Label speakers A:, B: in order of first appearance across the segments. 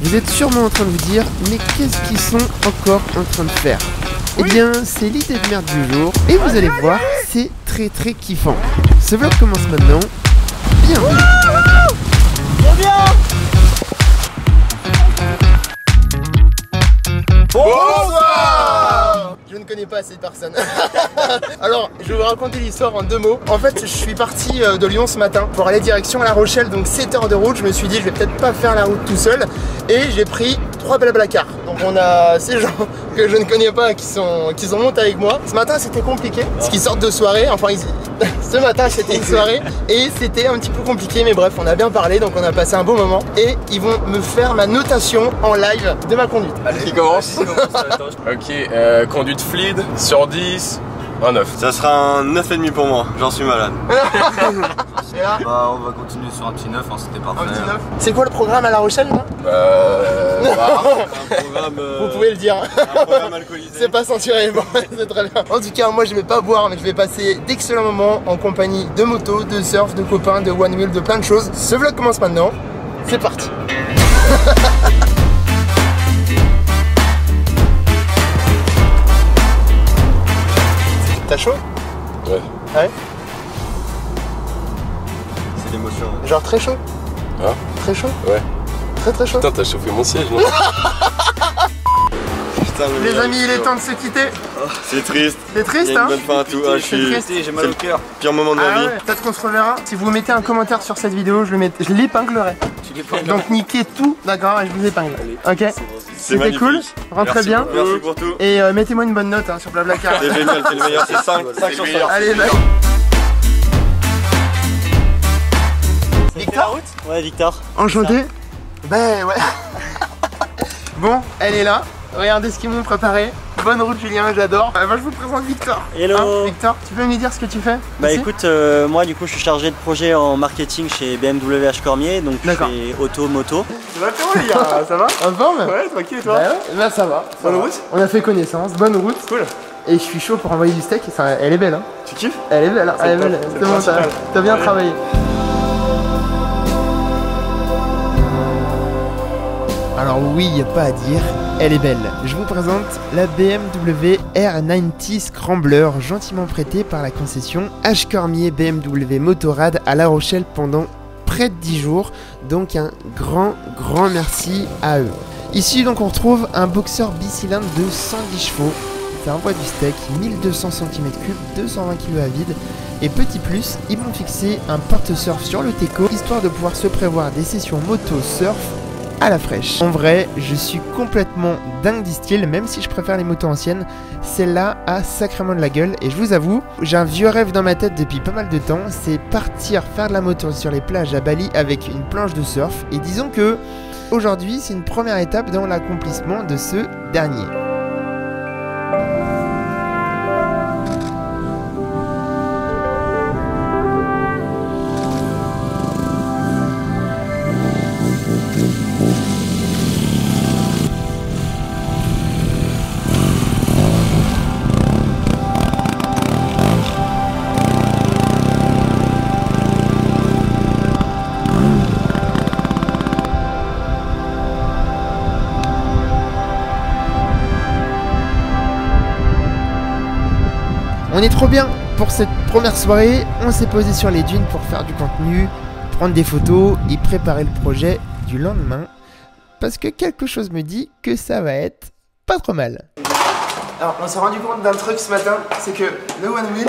A: Vous êtes sûrement en train de vous dire, mais qu'est-ce qu'ils sont encore en train de faire? Eh bien, c'est l'idée de merde du jour, et vous allez voir, c'est très très kiffant. Ce vlog commence maintenant. Bienvenue.
B: Bonsoir connais pas cette personne. Alors, je vais vous raconter l'histoire en deux mots. En fait, je suis parti euh, de Lyon ce matin pour aller direction La Rochelle, donc 7 heures de route. Je me suis dit, je vais peut-être pas faire la route tout seul. Et j'ai pris trois cars. Donc on a ces gens que je ne connais pas qui sont, qui sont montés avec moi. Ce matin, c'était compliqué, parce qu'ils sortent de soirée. Enfin, ils- ce matin, c'était une soirée. Et c'était un petit peu compliqué, mais bref, on a bien parlé, donc on a passé un bon moment. Et ils vont me faire ma notation en live de ma conduite.
C: Qui commence Ok, euh, conduite fluide sur 10, un 9.
D: Ça sera un 9,5 pour moi, j'en suis malade.
B: Et là,
E: Bah on va continuer sur un petit 9, hein, c'était
B: un
E: parfait.
B: petit neuf. C'est quoi le programme à La Rochelle là
C: Euh. bah,
D: Un programme, euh,
B: Vous pouvez le dire.
D: un programme alcoolisé.
B: C'est pas censuré, bon, c'est très bien. En tout cas, moi je vais pas boire, mais je vais passer d'excellents moments en compagnie de moto, de surf, de copains, de one wheel, de plein de choses. Ce vlog commence maintenant. C'est parti. T'as chaud
C: Ouais.
B: Ouais
D: C'est l'émotion.
B: Genre très chaud
C: Hein
B: Très chaud
C: Ouais.
B: Très très chaud
C: Putain, t'as chauffé mon siège, non
D: Putain, le
B: Les amis, il est temps de se quitter.
D: C'est triste.
B: C'est
D: Il
B: triste
D: y a
B: hein
D: une bonne fin à tout. Ah, je suis.
B: triste.
E: J'ai mal au cœur.
D: Pire moment de ma
B: Ah
D: vie.
B: ouais, peut-être qu'on se reverra. Si vous mettez un commentaire sur cette vidéo, je je l'épinglerai.
E: Tu l'es pas
B: Donc niquez tout, d'accord, et je vous épingle. Ok C'était cool, rentrez bien.
D: Merci pour tout.
B: Et euh, mettez-moi une bonne note hein, sur Blablacar.
D: C'est génial, c'est le meilleur. C'est 5, 5 sur 5.
B: Allez, bye. Victor
F: Ouais, Victor.
B: Enchanté Ben ouais. bon, elle est là. Regardez ce qu'ils m'ont préparé. Bonne route Julien, j'adore. Moi, je vous présente Victor.
F: Hello.
B: Hein, Victor, tu peux me dire ce que tu fais
F: Bah
B: ici
F: écoute, euh, moi du coup je suis chargé de projet en marketing chez BMW H Cormier, donc je fais auto, moto.
B: Ça va comment les gars Ça va? En forme
E: Ouais, tranquille et
B: Bah ouais, bah ça va. ça
E: Bonne
B: va.
E: route?
B: On a fait connaissance, bonne route.
E: Cool.
B: Et je suis chaud pour envoyer du steak. Ça- elle est belle, hein
E: Tu kiffes?
B: Elle est belle, hein elle est belle.
E: c'est
B: bon, t'as bien
E: Ouais.
B: travaillé. Alors oui, y a pas à dire, elle est belle. Je vous présente la BMW R90 Scrambler, gentiment prêtée par la concession H Cormier BMW Motorrad à La Rochelle pendant près de 10 jours. Donc un grand, grand merci à eux. Ici donc on retrouve un boxeur bicylindre de 110 chevaux. Ça envoie du steak, 1200 cm3, 220 kg à vide. Et petit plus, ils m'ont fixé un porte-surf sur le Teco, histoire de pouvoir se prévoir des sessions moto-surf la fraîche. En vrai, je suis complètement dingue du style, même si je préfère les motos anciennes, celle-là a sacrément de la gueule. Et je vous avoue, j'ai un vieux rêve dans ma tête depuis pas mal de temps, c'est partir faire de la moto sur les plages à Bali avec une planche de surf. Et disons que aujourd'hui, c'est une première étape dans l'accomplissement de ce dernier. Est trop bien pour cette première soirée. On s'est posé sur les dunes pour faire du contenu, prendre des photos et préparer le projet du lendemain. Parce que quelque chose me dit que ça va être pas trop mal. Alors, on s'est rendu compte d'un truc ce matin, c'est que le One Wheel,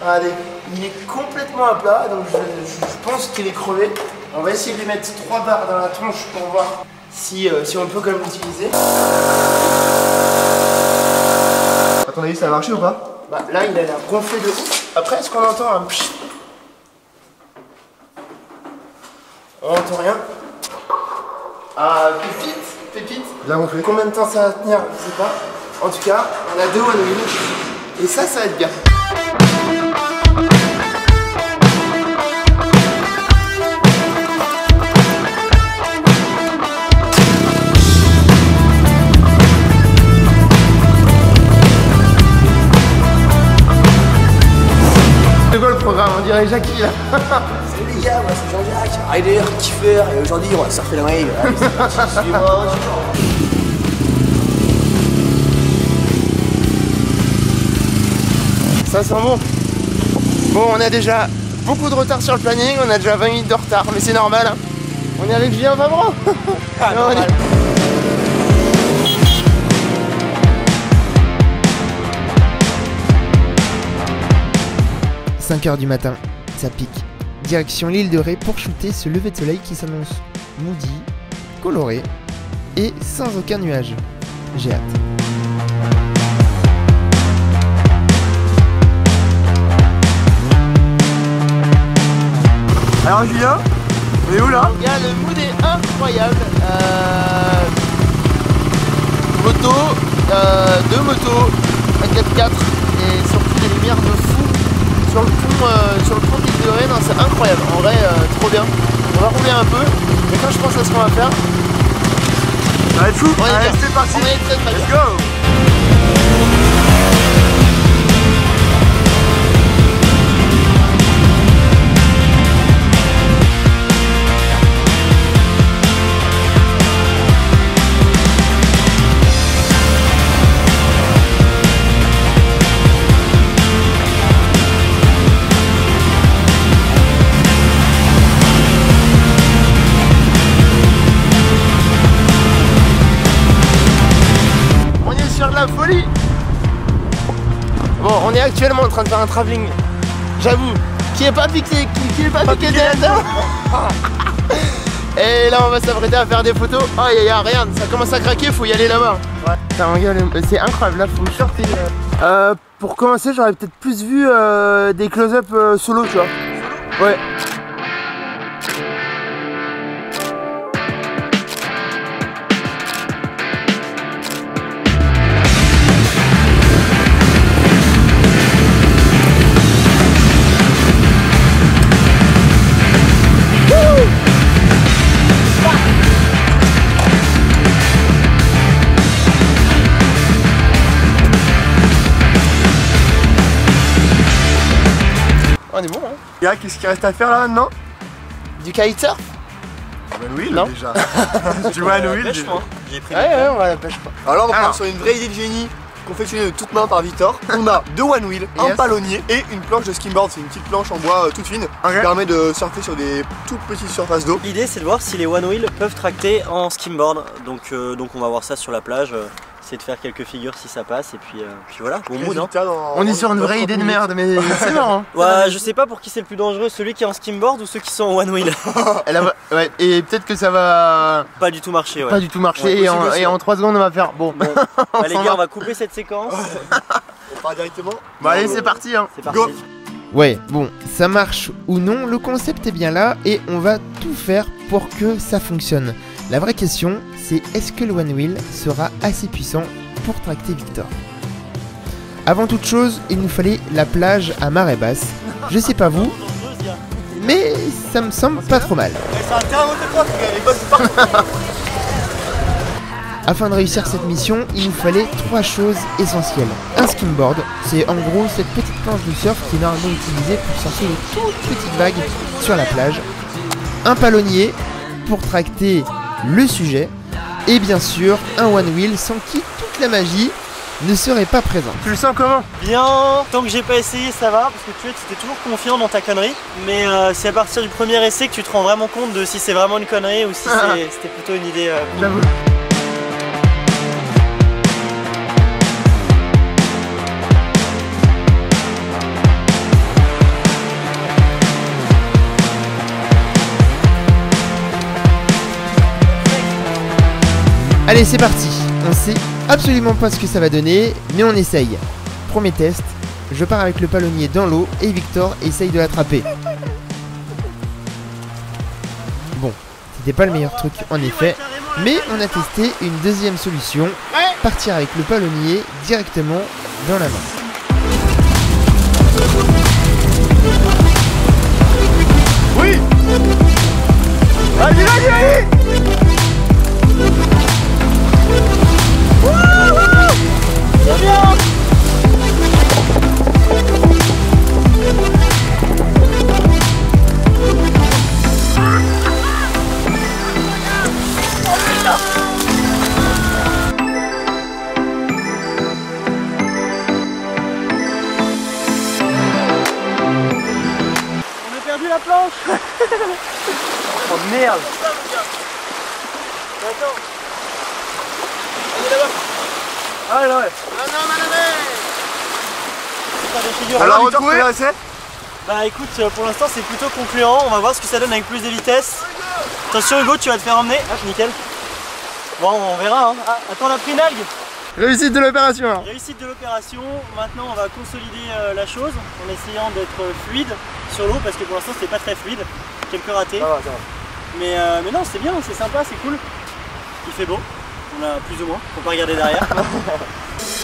B: regardez, il est complètement à plat, donc je, je- je pense qu'il est crevé. On va essayer de lui mettre trois barres dans la tronche pour voir si, euh, si on peut quand même l'utiliser. À ton avis, ça a marché ou pas? Bah là, il a l'air gonflé de ouf. Après, est-ce qu'on entend un pchit? On entend rien. Ah, pépite, pépite. Bien gonflé. Combien de temps ça va tenir? Je sais pas. En tout cas, on a deux one wheel. Et ça, ça va être bien. Dirait Jackie là. les gars, moi c'est Jean-Jacques, rider, kiffer, et aujourd'hui on va surfer le wave. Allez, c'est parti, suivez-moi.
A: Ça sent bon. Bon, on a déjà beaucoup de retard sur le planning, on a déjà 20 minutes de retard, mais c'est normal. hein. On est avec Julien Favreau.
B: Ah,
A: Non, on est- 5 heures du matin, ça pique. Direction l'île de Ré pour shooter ce lever de soleil qui s'annonce moody, coloré et sans aucun nuage. J'ai hâte.
B: Alors Julien, on est où là?
A: Gars, le mood est incroyable. Euh, Moto, euh, deux motos, un 4x4 et surtout des lumières de fou sur le pont, euh, sur le. Non, c'est incroyable. En vrai, euh, trop bien. On va rouler un peu. Et quand je pense à ce qu'on va faire,
B: Ça va être fou Allez, c'est parti
A: On est
B: Let's go
A: on est actuellement en train de faire un travelling. J'avoue, qui est pas piqué, qui, qui est pas, piqué là-dedans. Et là, on va s'apprêter à faire des photos. Oh, y a, y a rien, ça commence à craquer, faut y aller là-bas. Ouais. Le- c'est incroyable, là, faut shorter. Euh, pour commencer, j'aurais peut-être plus vu euh, des close-up euh, solo, tu vois. Ouais.
B: Gars, qu'est-ce qu'il reste à faire là maintenant?
A: Du kitesurf?
B: One wheel
A: Non.
B: déjà. tu vois un wheel.
F: J'ai pris
A: Ouais, ouais, on va à la pêche, quoi.
B: Alors on part sur une vraie idée de génie confectionnée de toutes mains par Victor. On a deux one wheel, un palonnier et une planche de skimboard. C'est une petite planche en bois euh, toute fine qui permet de surfer sur des toutes petites surfaces d'eau.
F: L'idée c'est de voir si les one wheel peuvent tracter en skimboard. Donc, euh, donc on va voir ça sur la plage. Essayer de faire quelques figures si ça passe et puis, euh, puis voilà. Bon mood, hein.
B: Dans-
A: On est sur une vraie
B: 30
A: idée de merde, mais c'est marrant.
F: Ouais, je sais pas pour qui c'est le plus dangereux, celui qui est en skimboard ou ceux qui sont en one wheel.
A: Ouais, et peut-être que ça va
F: pas du tout marcher, ouais.
A: pas du tout marcher
F: Ouais,
A: et, en, et en 3 secondes on va faire bon.
F: Bon, bah, les gars,
A: va.
F: on va couper cette séquence.
B: On part directement.
A: Bon allez c'est parti hein.
F: C'est parti.
B: Go.
A: Ouais, bon, ça marche ou non, le concept est bien là et on va tout faire pour que ça fonctionne. La vraie question, c'est est-ce que le One Wheel sera assez puissant pour tracter Victor? Avant toute chose, il nous fallait la plage à marée basse. Je sais pas vous, mais ça me semble pas trop mal. Afin de réussir cette mission, il nous fallait trois choses essentielles. Un skimboard, c'est en gros cette petite planche de surf qui est normalement utilisée pour surfer les toutes petites vagues sur la plage. Un palonnier pour tracter le sujet. Et bien sûr, un one wheel sans qui toute la magie ne serait pas présente. Tu le sens comment?
F: Bien, tant que j'ai pas essayé, ça va, parce que tu étais toujours confiant dans ta connerie. Mais euh, c'est à partir du premier essai que tu te rends vraiment compte de si c'est vraiment une connerie ou si c'est- c'était plutôt une idée. euh,
A: J'avoue. Allez, c'est parti. On sait absolument pas ce que ça va donner, mais on essaye. Premier test, je pars avec le palonnier dans l'eau et Victor essaye de l'attraper. Bon, c'était pas le meilleur truc en effet, mais on a testé une deuxième solution, partir avec le palonnier directement dans la main.
B: Oui Vas-y, vas-y, vas-y
F: On a perdu la planche. Oh. Merde.
B: Alors,
F: Alors,
B: retrouvé
F: Bah écoute, euh, pour l'instant c'est plutôt concluant, on va voir ce que ça donne avec plus de vitesse. Attention Hugo, tu vas te faire emmener. Hop, nickel. Bon, on verra. Hein. Ah, attends, on a pris une algue.
B: Réussite de l'opération.
F: Réussite de l'opération. Maintenant, on va consolider euh, la chose en essayant d'être fluide sur l'eau parce que pour l'instant, c'était pas très fluide. Quelques ratés. Mais, euh, mais non, c'est bien, c'est sympa, c'est cool. Il fait beau. On a plus ou moins. Faut pas regarder derrière.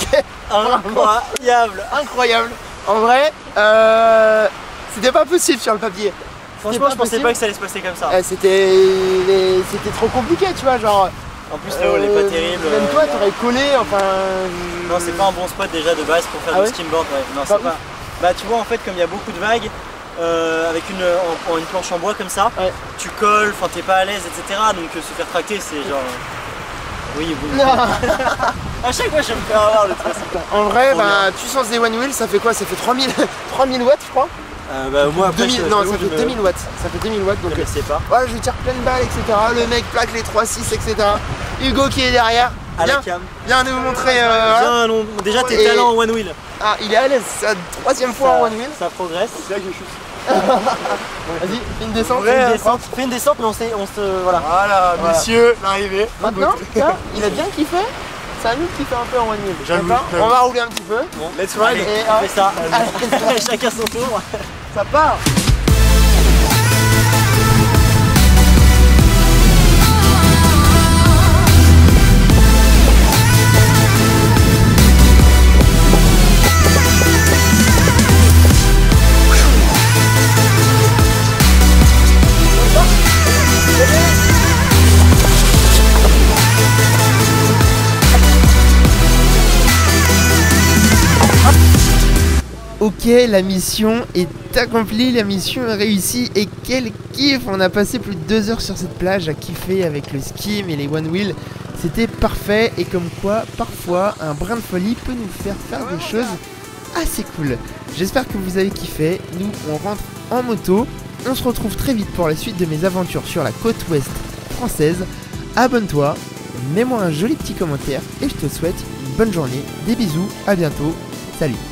F: Incroyable
B: Incroyable. En vrai, euh, c'était pas possible sur le papier.
F: Franchement, je pensais
B: possible.
F: pas que ça allait se passer comme ça.
B: Eh, c'était c'était trop compliqué, tu vois, genre.
F: En plus, Léo, elle est pas
B: euh,
F: terrible.
B: Même
F: euh,
B: toi, t'aurais collé, enfin.
F: Non, c'est pas un bon spot déjà de base pour faire
B: Ah
F: du skimboard. Ouais. Non, c'est pas. Bah, tu vois, en fait, comme il y a beaucoup de vagues, euh, avec une, en- en une planche en bois comme ça,
B: Ouais.
F: tu colles, enfin, t'es pas à l'aise, etc. Donc, se faire tracter, c'est genre. Oui, oui. À chaque fois, je vais me faire avoir de toute façon.
B: En vrai, bah, puissance des One Wheel, ça fait quoi? Ça fait 3000, 3000 watts, je crois
F: Euh, bah, moi, après,
B: 2000,
F: je,
B: Non,
F: je
B: ça fait
F: je me-
B: 2000 watts. Ça fait 2000 watts, donc.
F: Je
B: euh,
F: pas.
B: Ouais, je tire pleine balle, etc. Le mec plaque les 3-6, etc. Hugo qui est derrière.
F: À la
B: Viens,
F: cam.
B: viens nous montrer. euh.
F: Viens, déjà, tes
B: Et-
F: talents en one wheel.
B: Ah, il est à l'aise, c'est la troisième fois
F: ça,
B: en One Wheel.
F: ça progresse.
B: Vas-y, fais une descente.
F: Fais
B: fais
F: une descente, fais une descente, mais on, on se. Voilà.
B: Voilà,
F: Voilà.
B: messieurs, l'arrivée. Maintenant, il a bien kiffé. C'est à nous de kiffer un peu en One Wheel. On va rouler un petit peu.
C: Let's
F: Allez,
C: ride.
B: Et
F: on fait ça. Chacun son tour.
B: ça part.
A: Ok, la mission est accomplie, la mission est réussie et quel kiff On a passé plus de deux heures sur cette plage à kiffer avec le skim et les one wheel. C'était parfait et comme quoi, parfois, un brin de folie peut nous faire faire des choses assez cool. J'espère que vous avez kiffé. Nous, on rentre en moto. On se retrouve très vite pour la suite de mes aventures sur la côte ouest française. Abonne-toi, mets-moi un joli petit commentaire et je te souhaite une bonne journée. Des bisous, à bientôt. Salut